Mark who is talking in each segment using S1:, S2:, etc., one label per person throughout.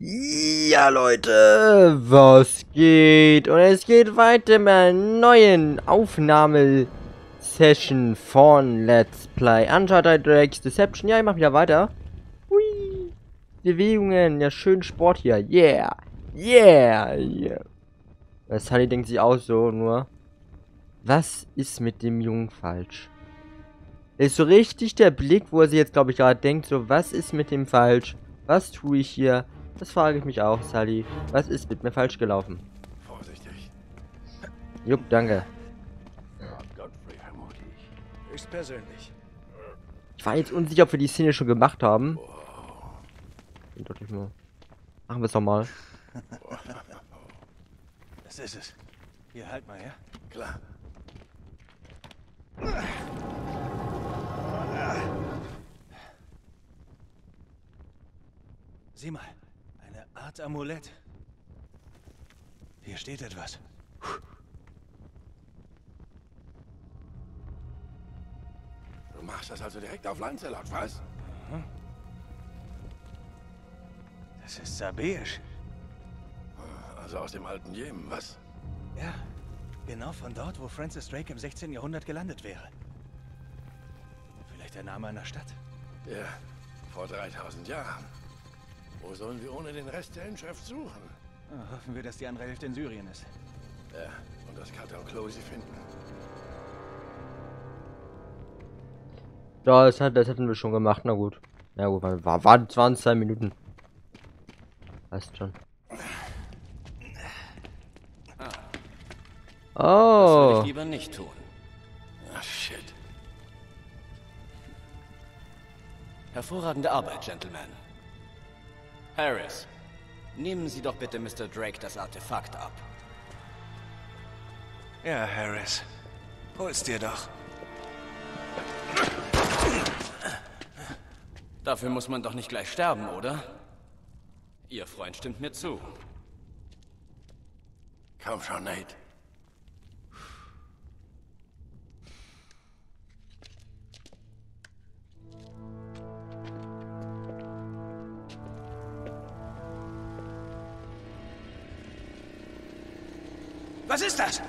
S1: Ja, Leute, was geht? Und es geht weiter mit einer neuen Aufnahmesession von Let's Play Uncharted Drake's Deception. Ja, ich mach wieder weiter. Hui. Bewegungen, ja, schön Sport hier. Yeah, yeah, yeah. Das Honey denkt sich auch so, nur. Was ist mit dem Jungen falsch? Ist so richtig der Blick, wo er sich jetzt, glaube ich, gerade denkt, so, was ist mit dem falsch? Was tue ich hier? Das frage ich mich auch, Sally. Was ist mit mir falsch gelaufen?
S2: Vorsichtig.
S1: Jupp, danke.
S2: Ich. Höchstpersönlich.
S1: Ich war jetzt unsicher, ob wir die Szene schon gemacht haben. Mal, machen wir es doch mal.
S2: Das ist es. Hier, halt mal, ja?
S3: Klar.
S2: Sieh mal. Art Amulett. Hier steht etwas.
S3: Du machst das also direkt auf Lancelot, was?
S2: Das ist sabäisch.
S3: Also aus dem alten Jemen, was?
S2: Ja, genau von dort, wo Francis Drake im 16. Jahrhundert gelandet wäre. Vielleicht der Name einer Stadt.
S3: Ja, vor 3000 Jahren. Wo sollen wir ohne den Rest der Inschrift suchen?
S2: Ah, hoffen wir, dass die andere Hälfte in Syrien ist.
S3: Ja, und dass Carter und Chloe sie finden.
S1: Ja, das, hat, das hatten wir schon gemacht, na gut. Na gut, war, war, waren 20 Minuten. Passt schon.
S4: Das würde
S1: Oh.
S4: ich lieber nicht tun.
S3: Ah, shit.
S4: Hervorragende Arbeit, Gentlemen. Harris, nehmen Sie doch bitte Mr. Drake das Artefakt ab.
S2: Ja, Harris. Hol's dir doch.
S4: Dafür muss man doch nicht gleich sterben, oder? Ihr Freund stimmt mir zu.
S3: Komm schon, Nate.
S2: Was ist das?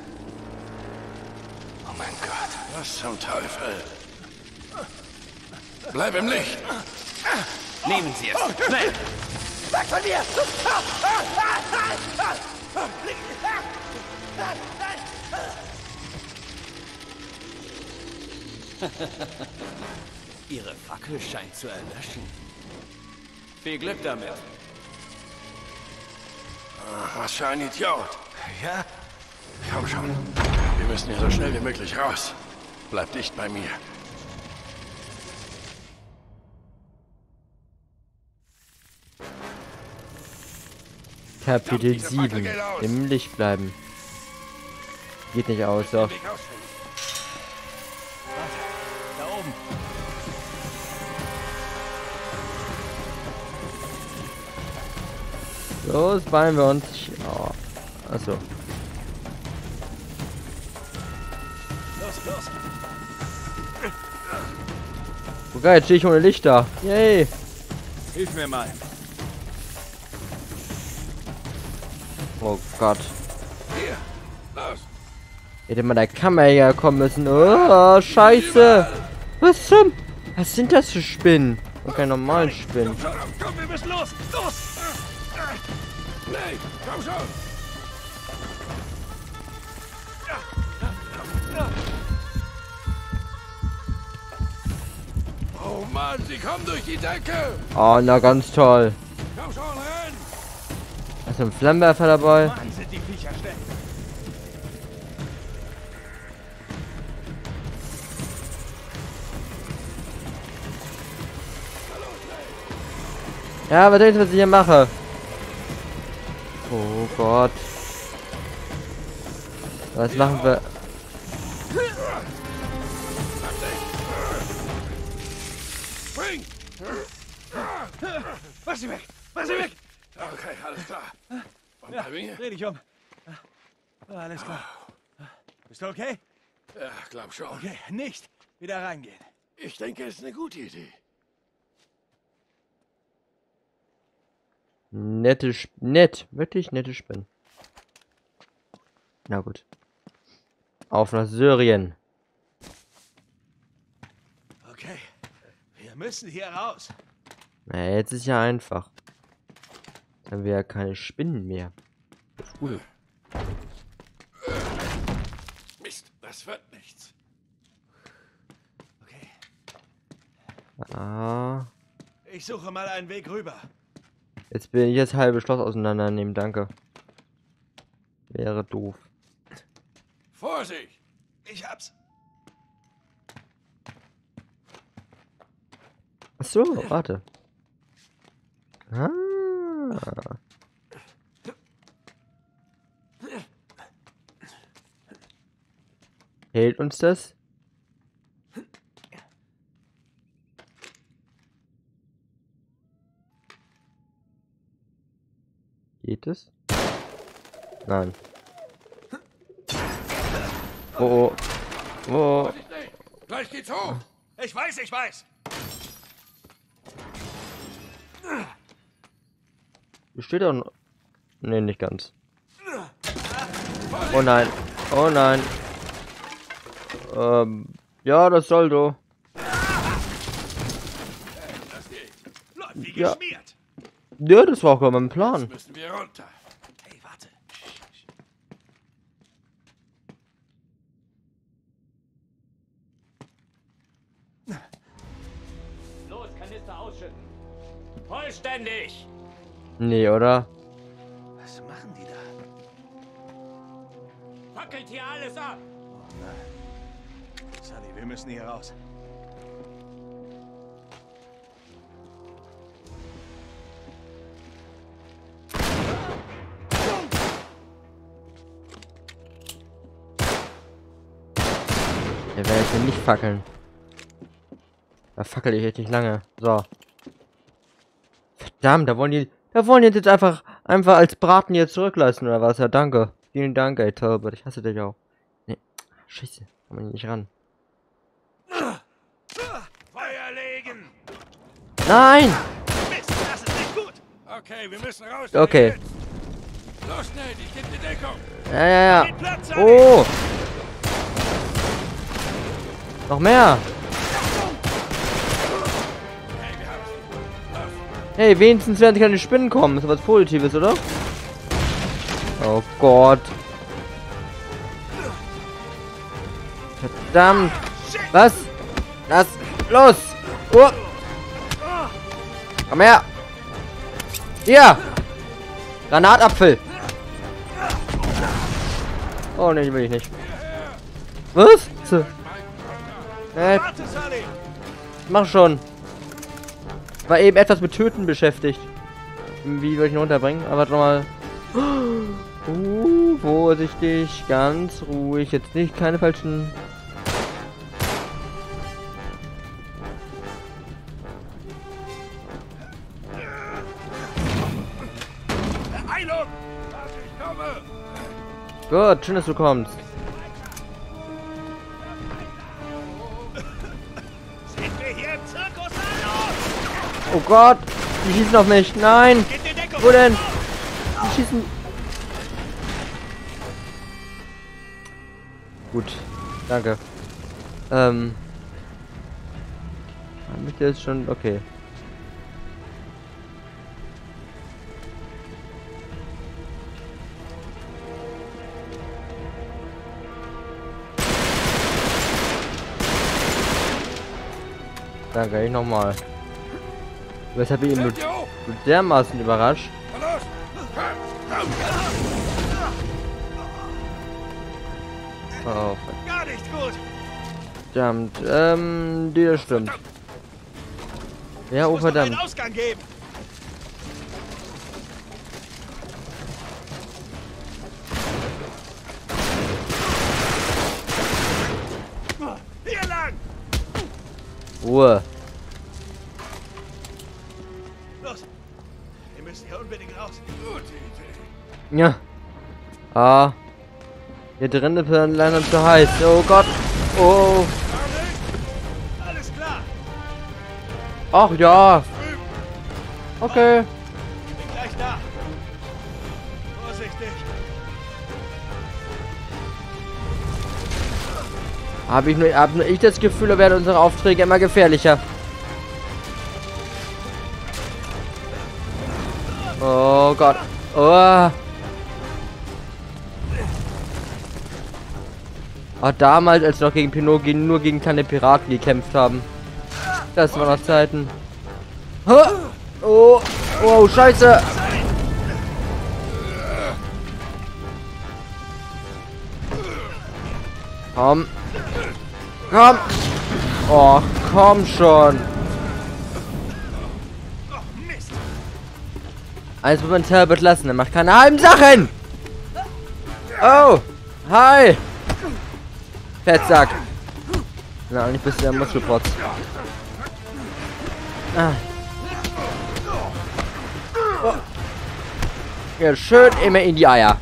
S2: Oh mein Gott.
S3: Was zum Teufel? Bleib im Licht.
S4: Nehmen Sie es, schnell!
S2: Weg von mir!
S4: Ihre Fackel scheint zu erlöschen. Viel Glück damit.
S3: Was für ein Idiot.
S2: Ja?
S3: Komm schon. Wir müssen hier so schnell wie möglich raus. Bleib dicht bei mir.
S1: Kapitel 7. Im Licht bleiben. Geht nicht aus, doch.
S2: Da oben.
S1: Los, beeilen wir uns. Oh. Achso. Oh geil, jetzt stehe ich ohne Lichter. Yay.
S2: Hilf mir mal.
S1: Oh Gott.
S3: Hier. Los.
S1: Hätte mal der Kammerjäger kommen müssen. Oh, scheiße. Was zum? Was sind das für Spinnen? Und keine normalen Spinnen.
S2: Komm, komm, wir müssen los. Los!
S3: Nate, komm schon. Oh Mann, sie kommen durch die Decke.
S1: Oh, na ganz toll.
S3: Komm schon, renn.
S1: Du einen Flammenwerfer dabei?
S2: Mann, sind die Viecher schnell.
S1: Ja, was denkst du, was ich hier mache? Oh Gott. Was machen wir?
S3: Alles klar. Und bei mir?
S2: Dreh dich um. Alles klar. Bist du okay?
S3: Ja, glaub schon.
S2: Okay, nicht wieder reingehen.
S3: Ich denke, es ist eine gute Idee.
S1: Nette, Sp nett, wirklich nette Spinnen. Na gut. Auf nach Syrien.
S2: Okay, wir müssen hier raus.
S1: Na, jetzt ist ja einfach. Dann ja keine Spinnen mehr. Das ist gut.
S3: Mist, das wird nichts.
S2: Okay,
S1: Ah.
S2: ich suche mal einen Weg rüber.
S1: Jetzt will ich das halbe Schloss auseinandernehmen, danke. Wäre doof.
S3: Vorsicht!
S2: Ich hab's.
S1: Ach so, warte. Ah. Hält uns das? Geht es? Nein. Oh, oh. Oh.
S3: Nicht! Gleich geht's hoch!
S2: Ich weiß, ich weiß.
S1: Steht da noch? Nee, nicht ganz. Oh nein. Oh nein. Ähm, ja, das soll so. Ja. Ja, das war auch gar mein Plan.
S3: müssen wir runter.
S2: Hey, warte.
S4: Los, Kanister ausschütten. Vollständig!
S1: Nee, oder?
S2: Was machen die da?
S4: Fackelt hier alles ab!
S2: Oh nein. Sully, wir müssen hier raus.
S1: Der werde ich nicht fackeln. Da fackel ich echt nicht lange. So. Verdammt, da wollen die. Da wollen jetzt einfach einfach als Braten hier zurücklassen, oder was? Ja, danke. Vielen Dank, ey, Talbot. Ich hasse dich auch. Nee. Scheiße. Komm hier nicht ran.
S3: Feuer legen!
S1: Nein!
S2: Mist, das ist nicht gut.
S3: Okay, wir müssen raus.
S1: Okay.
S3: Los, schnell, ich gebe die Deckung.
S1: Ja, ja, ja.
S2: Platz.
S1: Oh! Noch mehr!
S3: Hey,
S1: wenigstens werden keine Spinnen kommen. Ist was Positives, oder? Oh Gott. Verdammt. Was? Lass los. Oh. Komm her. Hier. Granatapfel. Oh ne, die will ich nicht. Was? So. Äh, mach schon. War eben etwas mit Töten beschäftigt. Wie soll ich ihn runterbringen? Aber warte mal. Uh, vorsichtig, ganz ruhig. Jetzt nicht keine falschen. Gut, schön, dass du kommst. Oh Gott, die schießen auf mich. Nein, wo denn? Die schießen. Gut, danke. Ähm. Hab ich jetzt schon. Okay. Danke, ich nochmal. Weshalb ich ihn nur dermaßen überrascht. Oh,
S2: gut.
S1: verdammt. Ähm, das stimmt. Ja, oh verdammt. Ruhe. Ja. Ah. Hier drin ist dann leider zu heiß. Oh Gott. Oh.
S2: Alles klar.
S1: Ach ja. Okay.
S2: Bin gleich da! Vorsichtig!
S1: Habe ich nur, hab nur ich das Gefühl, da werden unsere Aufträge immer gefährlicher. Oh Gott. Oh. Auch damals, als wir noch gegen Pinot nur gegen kleine Piraten gekämpft haben. Das waren noch Zeiten. Oh, oh, scheiße. Komm. Komm. Oh, komm schon. Eins muss man Talbot lassen, er macht keine halben Sachen. Oh, hi. Fettsack. Na, nicht bist du der Muskelprotz. Ah. Oh. Ja, schön immer in die Eier.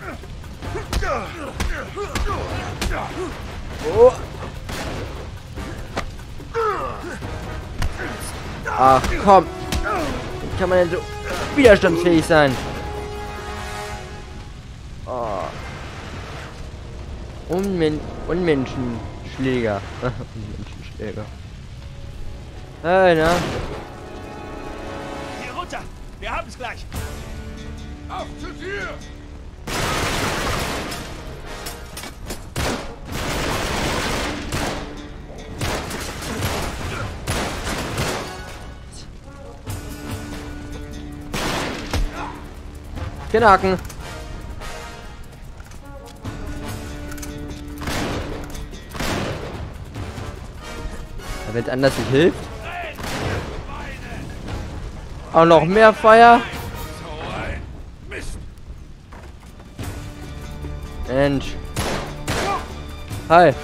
S1: Oh. Ach komm. Kann man denn so widerstandsfähig sein? Unmen Unmenschenschläger. Unmenschenschläger. Hey, na?
S2: Hier runter! Wir haben es gleich!
S3: Auf zur Tür!
S1: Kinnhaken. Wenn es anders nicht hilft. Auch noch mehr Feuer. Mensch. Hi.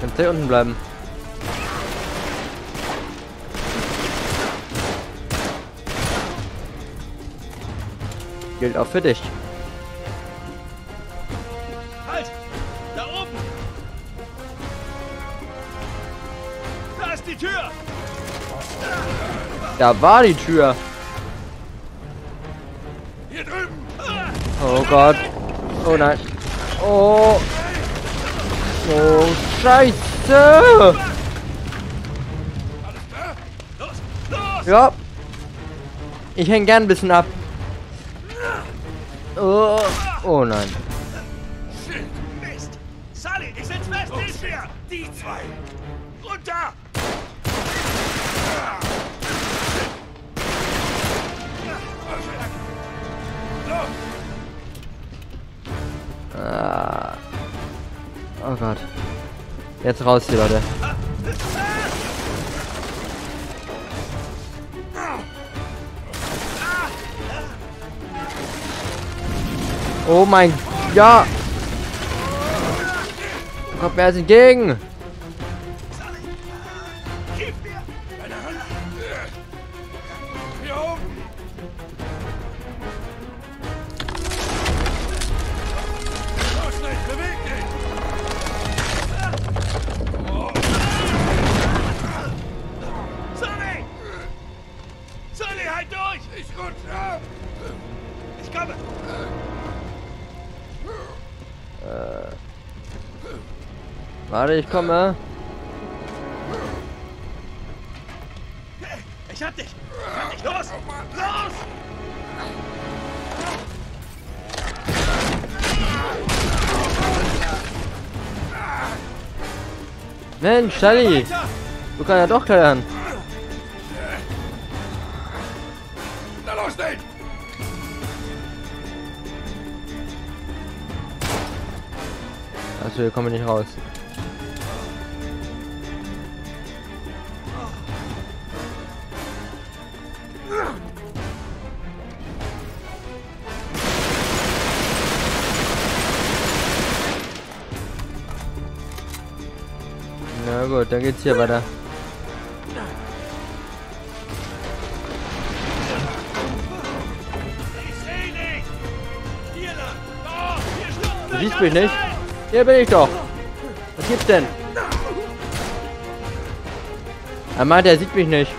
S1: Kannst hier unten bleiben? Gilt auch für dich.
S2: Da
S1: war die Tür.
S3: Hier drüben!
S1: Oh Gott. Oh nein. Oh. Oh, Scheiße.
S3: Alles klar?
S2: Los! Los!
S1: Ja. Ich häng gern ein bisschen ab. Oh, oh nein.
S3: Shit!
S2: Mist! Sully, ich sitz fest! Hilf mir!
S3: Die zwei!
S1: Gott. Jetzt raus hier, Leute. Oh mein... Ja! Kommt mir jetzt entgegen!
S3: Ich
S2: komme!
S1: Warte, ich komme.
S2: Ich hab dich! Ich hab dich! Los! Los!
S1: Mensch, Sally! Du kannst ja doch klettern. Also, hier kommen wir nicht raus. Na gut, dann geht's hier weiter. Siehst mich nicht? Hier bin ich doch. Was gibt's denn? Er meint, er sieht mich nicht.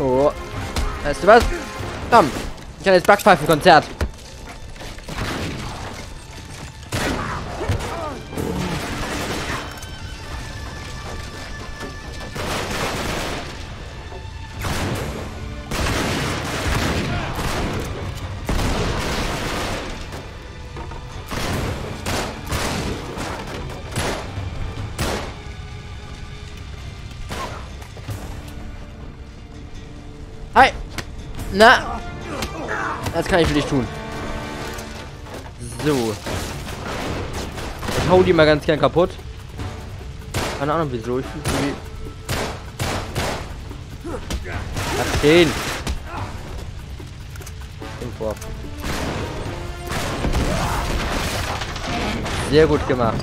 S1: Oh. Weißt du was? Komm. Ich kann jetzt Backpfeifen-Konzert. Na. Das kann ich für dich tun. So. Ich hau die mal ganz gern kaputt. Keine Ahnung wieso. Ich fühle wie. Lass stehen. Vor. Sehr gut gemacht.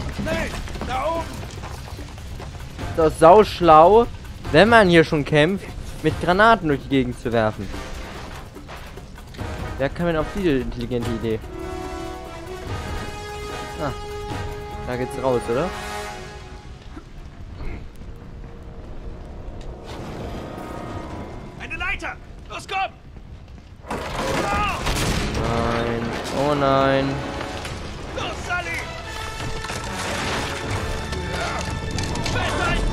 S1: Das ist sau schlau, wenn man hier schon kämpft, mit Granaten durch die Gegend zu werfen. Wer kam denn auf diese intelligente Idee? Ah, da geht's raus, oder?
S2: Eine Leiter! Los, komm!
S1: Nein, oh nein.
S2: Los, Sully! Festhalten!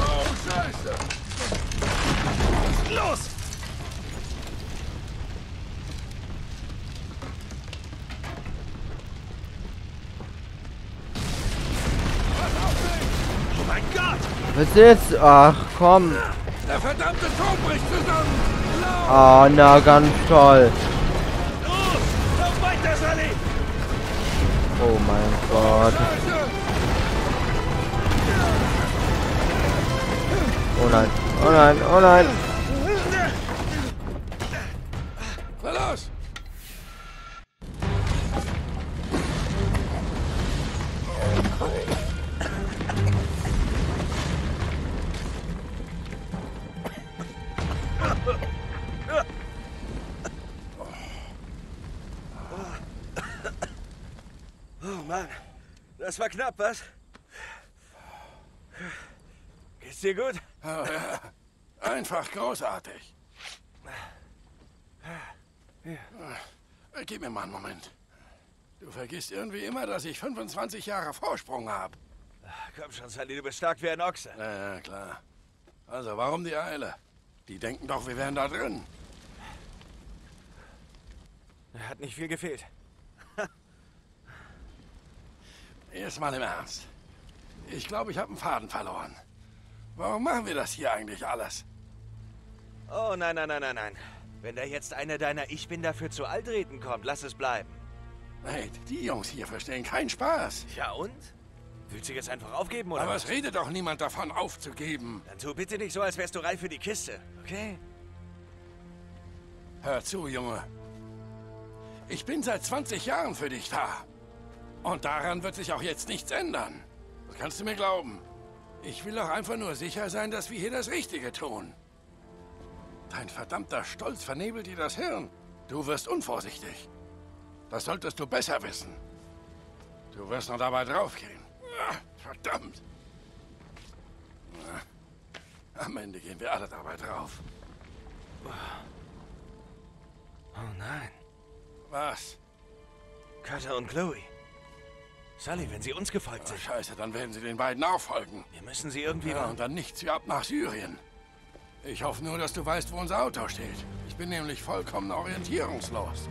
S3: Oh, Scheiße!
S2: Los!
S1: Was ist jetzt? Ach, komm.
S3: Der verdammte Turm bricht zusammen!
S1: Ah, na, ganz toll.
S2: Los! Lauf weiter, Sully!
S1: Oh mein Gott. Oh nein, oh nein, oh nein.
S2: Mann, das war knapp, was? Geht's dir gut?
S3: Oh, ja. Einfach großartig. Äh, Gib mir mal einen Moment. Du vergisst irgendwie immer, dass ich 25 Jahre Vorsprung habe.
S2: Komm schon, Sally, du bist stark wie ein Ochse.
S3: Ja, ja, klar. Also, warum die Eile? Die denken doch, wir wären da drin.
S2: Hat nicht viel gefehlt.
S3: Jetzt mal im Ernst. Ich glaube, ich habe einen Faden verloren. Warum machen wir das hier eigentlich alles?
S2: Oh, nein, nein, nein, nein, nein. Wenn da jetzt einer deiner Ich bin dafür zu alt reden kommt, lass es bleiben.
S3: Hey, die Jungs hier verstehen keinen Spaß.
S2: Ja und? Willst du jetzt einfach aufgeben, oder?
S3: Aber
S2: was?
S3: es redet doch niemand davon, aufzugeben.
S2: Dann tu bitte nicht so, als wärst du reif für die Kiste, okay?
S3: Hör zu, Junge. Ich bin seit 20 Jahren für dich da. Und daran wird sich auch jetzt nichts ändern. Das kannst du mir glauben. Ich will doch einfach nur sicher sein, dass wir hier das Richtige tun. Dein verdammter Stolz vernebelt dir das Hirn. Du wirst unvorsichtig. Das solltest du besser wissen. Du wirst noch dabei draufgehen. Ah, Verdammt. Ah, Am Ende gehen wir alle dabei drauf.
S2: Oh nein.
S3: Was?
S2: Cutter und Chloe. Sully, wenn sie uns gefolgt
S3: Oh,
S2: sind,
S3: scheiße, dann werden sie den beiden auch folgen.
S2: wir müssen sie irgendwie
S3: Ja, und dann nichts wie ab nach Syrien. Ich hoffe nur, dass du weißt, wo unser Auto steht. Ich bin nämlich vollkommen orientierungslos.